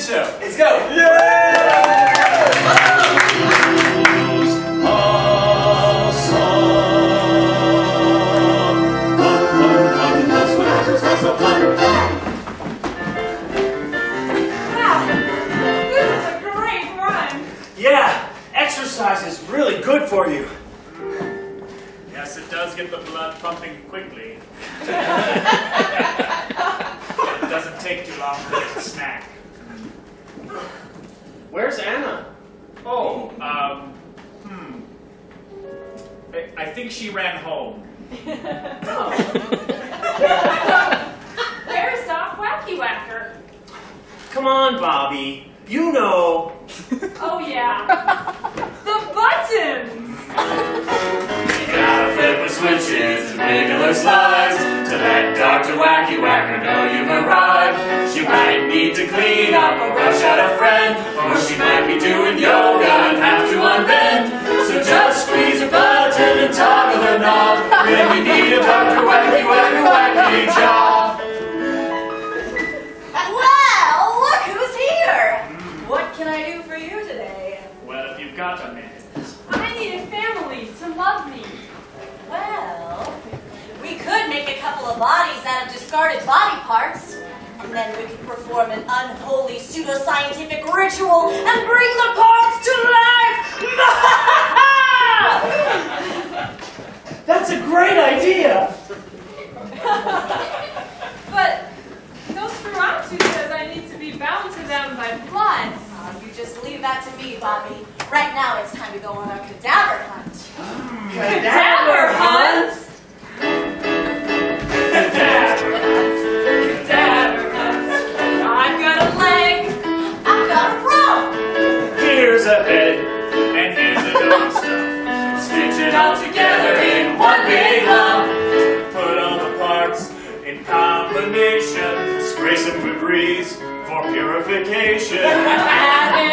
shit show. Let's go. Wow, this is a great run. Yeah, exercise is really good for you. Yes, it does get the blood pumping quickly. it doesn't take too long to get a snack. Where's Anna? Oh, um, hmm. I, I think she ran home. Where's Doc Wacky Whacker? Come on, Bobby. You know. Oh yeah, the buttons. Gotta flip the switches and regular slides to let Dr. Wacky Whacker know need to clean up or brush out a friend, or she might be doing yoga and have to unbend. So just squeeze a button and toggle a knob when you need a Dr. Wacky Whacker Wacky job. Uh, well, look who's here! What can I do for you today? Well, if you've got a minute. I need a family to love me. Well, we could make a couple of bodies out of discarded body parts, and then we could perform an unholy pseudoscientific ritual and bring the parts to life! That's a great idea. But Nosferatu says I need to be bound to them by blood. Oh, you just leave that to me, Bobby. Right now, it's time to go on our cadaver hunt. Cadaver a head, and here's a dome stuff. Stitch it all together in one big lump. Put all the parts in combination. Spray some Febreze for purification.